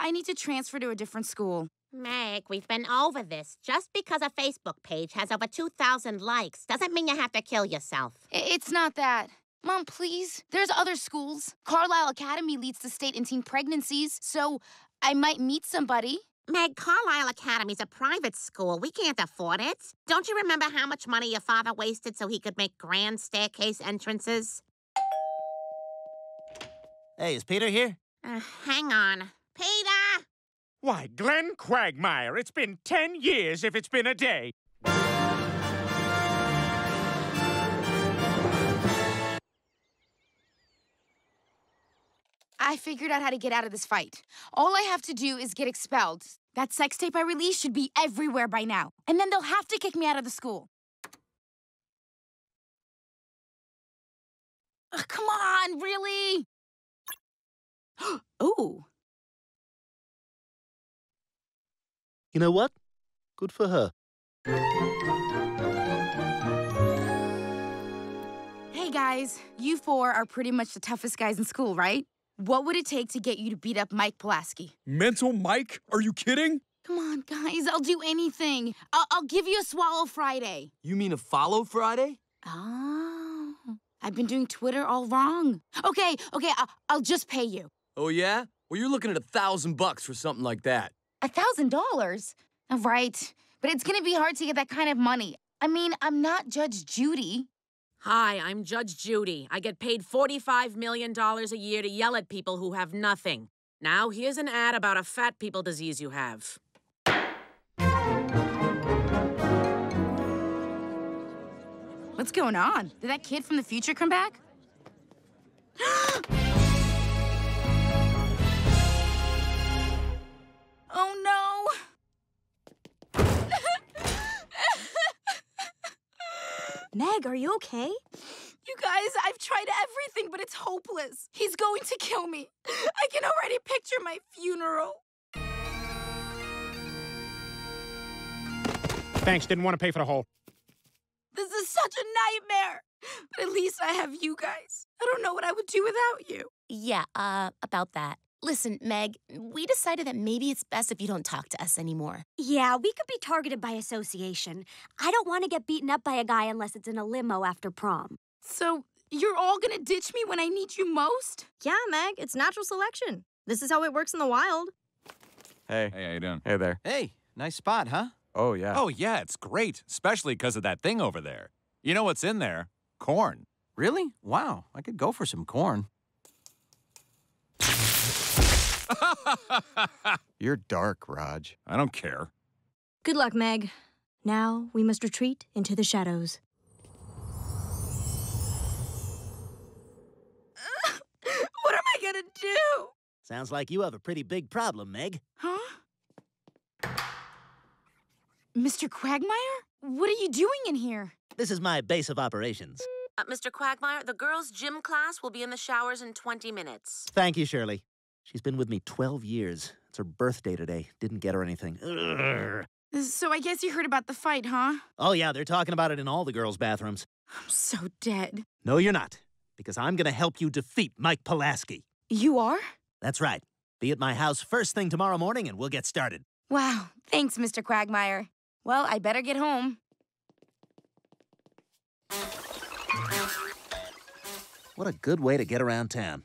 I need to transfer to a different school. Meg, we've been over this. Just because a Facebook page has over 2,000 likes doesn't mean you have to kill yourself. It's not that. Mom, please. There's other schools. Carlisle Academy leads the state in teen pregnancies, so I might meet somebody. Meg, Carlisle Academy's a private school. We can't afford it. Don't you remember how much money your father wasted so he could make grand staircase entrances? Hey, is Peter here? Uh, hang on. Peter! Why, Glenn Quagmire, it's been ten years if it's been a day. I figured out how to get out of this fight. All I have to do is get expelled. That sex tape I released should be everywhere by now. And then they'll have to kick me out of the school. Ugh, come on, really? Ooh. You know what? Good for her. Hey guys, you four are pretty much the toughest guys in school, right? What would it take to get you to beat up Mike Pulaski? Mental Mike? Are you kidding? Come on, guys, I'll do anything. I'll, I'll give you a swallow Friday. You mean a follow Friday? Oh, I've been doing Twitter all wrong. Okay, okay, I'll, I'll just pay you. Oh, yeah? Well, you're looking at a thousand bucks for something like that. A thousand dollars? Uh, right, but it's gonna be hard to get that kind of money. I mean, I'm not Judge Judy. Hi, I'm Judge Judy. I get paid $45 million a year to yell at people who have nothing. Now, here's an ad about a fat people disease you have. What's going on? Did that kid from the future come back? Meg, are you okay? You guys, I've tried everything, but it's hopeless. He's going to kill me. I can already picture my funeral. Thanks, didn't want to pay for the hole. This is such a nightmare. But at least I have you guys. I don't know what I would do without you. Yeah, uh, about that. Listen, Meg, we decided that maybe it's best if you don't talk to us anymore. Yeah, we could be targeted by association. I don't want to get beaten up by a guy unless it's in a limo after prom. So, you're all gonna ditch me when I need you most? Yeah, Meg, it's natural selection. This is how it works in the wild. Hey. Hey, how you doing? Hey there. Hey, nice spot, huh? Oh, yeah. Oh, yeah, it's great, especially because of that thing over there. You know what's in there? Corn. Really? Wow, I could go for some corn. You're dark, Raj. I don't care. Good luck, Meg. Now we must retreat into the shadows. what am I gonna do? Sounds like you have a pretty big problem, Meg. Huh? Mr. Quagmire? What are you doing in here? This is my base of operations. Uh, Mr. Quagmire, the girls' gym class will be in the showers in 20 minutes. Thank you, Shirley. She's been with me 12 years. It's her birthday today. Didn't get her anything. Ugh. So I guess you heard about the fight, huh? Oh, yeah, they're talking about it in all the girls' bathrooms. I'm so dead. No, you're not. Because I'm going to help you defeat Mike Pulaski. You are? That's right. Be at my house first thing tomorrow morning and we'll get started. Wow. Thanks, Mr. Quagmire. Well, I better get home. What a good way to get around town.